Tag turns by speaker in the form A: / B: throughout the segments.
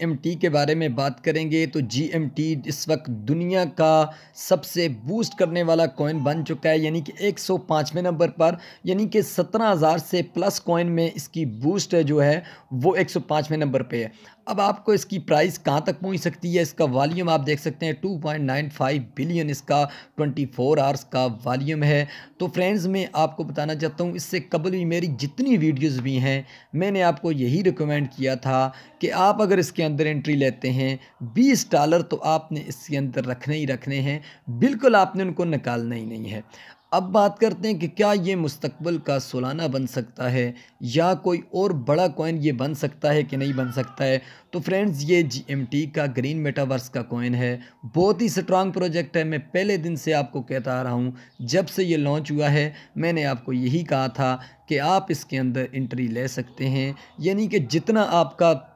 A: जी के बारे में बात करेंगे तो जीएमटी इस वक्त दुनिया का सबसे बूस्ट करने वाला कॉइन बन चुका है, यानी कि एक सौ पाँचवें नंबर पर, यानी कि सत्रह हज़ार से प्लस कॉइन में इसकी बूस्ट जो है, वो एक सौ पाँचवें नंबर पे है। अब आपको इसकी प्राइस कहाँ तक पहुँच सकती है? इसका वॉल्यूम आप देख सकते हैं 2.95 बिलियन इसका 24 आवर्स का वॉल्यूम है। तो फ्रेंड्स मैं आपको बताना चाहता हूँ, इससे कबल भी मेरी जितनी वीडियोस भी हैं, मैंने आपको यही रिकमेंड किया था कि आप अगर इसके अंदर एंट्री लेते हैं। 20 डॉलर तो आपने इसके अंदर रखने ही रखने हैं। बिल्कुल आपने उनको निकालना ही नहीं है। अब बात करते हैं कि क्या ये मुस्तकबिल का सोलाना बन सकता है? या कोई और बड़ा कॉइन ये बन सकता है कि नहीं बन सकता है? तो फ्रेंड्स ये GMT का ग्रीन मेटावर्स का कॉइन है। बहुत ही स्ट्रांग प्रोजेक्ट है। मैं पहले दिन से आपको कहता आ रहा हूँ, जब से ये लॉन्च हुआ है, मैंने आपको यही कहा था कि आप इसके अंदर इंट्री ले सकते हैं। यानी कि जितना आपका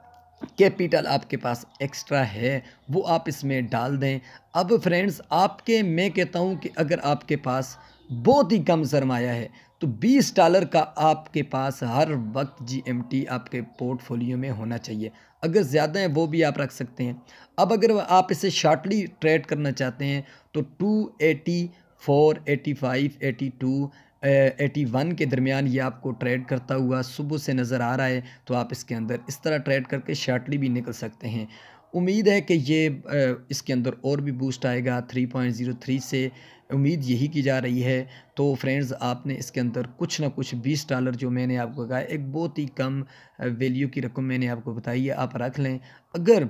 A: कैपिटल आपके पास एक्स्ट्रा है, वो आप इसमें डाल दें। अब फ्रेंड्स, आपके, मैं कहता हूँ कि अगर आपके पास बहुत ही कम सरमाया है तो 20 डॉलर का आपके पास हर वक्त जीएमटी आपके पोर्टफोलियो में होना चाहिए। अगर ज़्यादा है, वो भी आप रख सकते हैं। अब अगर आप इसे शार्टली ट्रेड करना चाहते हैं तो 280 4 85 82 एटी वन के दरमियान ये आपको ट्रेड करता हुआ सुबह से नज़र आ रहा है तो आप इसके अंदर इस तरह ट्रेड करके शॉर्टली भी निकल सकते हैं। उम्मीद है कि ये इसके अंदर और भी बूस्ट आएगा 3.03 से उम्मीद यही की जा रही है। तो फ्रेंड्स, आपने इसके अंदर कुछ ना कुछ 20 डॉलर जो मैंने आपको कहा एक बहुत ही कम वैल्यू की रकम मैंने आपको बताई है, आप रख लें। अगर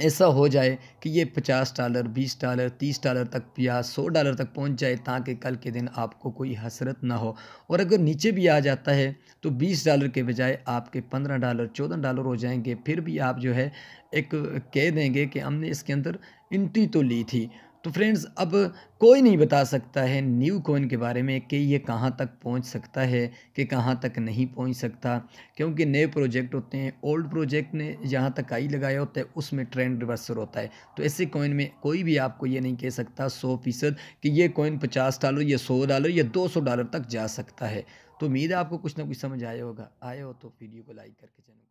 A: ऐसा हो जाए कि ये पचास डॉलर, बीस डॉलर, तीस डॉलर तक या सौ डॉलर तक पहुँच जाए ताकि कल के दिन आपको कोई हसरत ना हो। और अगर नीचे भी आ जाता है तो बीस डॉलर के बजाय आपके पंद्रह डॉलर, चौदह डॉलर हो जाएँगे। फिर भी आप जो है एक कह देंगे कि हमने इसके अंदर इंट्री तो ली थी। तो फ्रेंड्स अब कोई नहीं बता सकता है न्यू कॉइन के बारे में कि ये कहाँ तक पहुँच सकता है, कि कहाँ तक नहीं पहुँच सकता। क्योंकि नए प्रोजेक्ट होते हैं ओल्ड प्रोजेक्ट ने जहाँ तक आई लगाया होता है, उसमें ट्रेंड रिवर्सर होता है। तो ऐसे कॉइन में कोई भी आपको ये नहीं कह सकता सौ फ़ीसद कि ये कॉइन पचास डॉलर या सौ डॉलर या दो सौ डॉलर तक जा सकता है। तो उम्मीद है आपको कुछ ना कुछ समझ आया होगा। आया हो तो वीडियो को लाइक करके चैनल